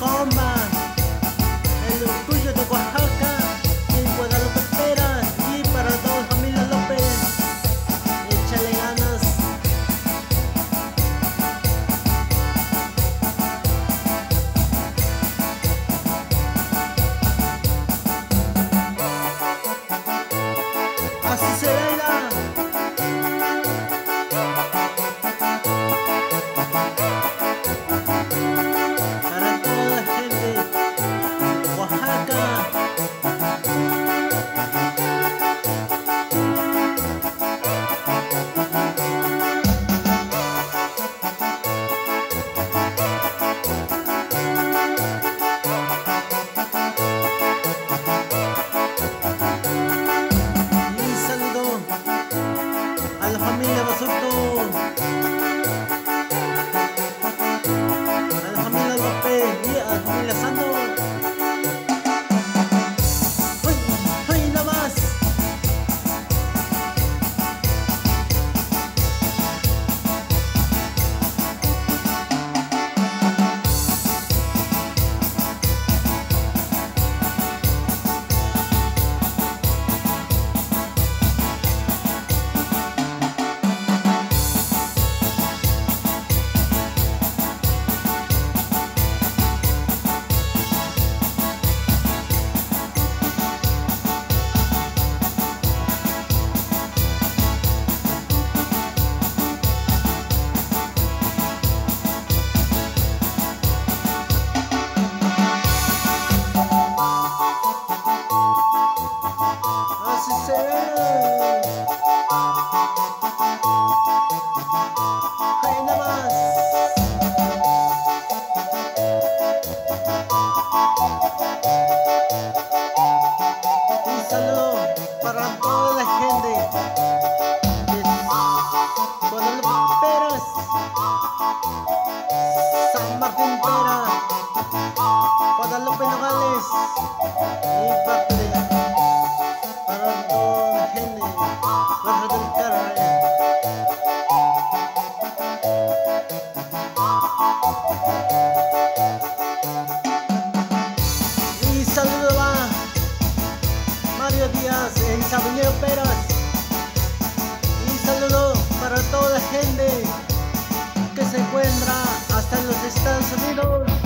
Oh. Caballero Peras. Y saludo para toda la gente que se encuentra hasta en los Estados Unidos.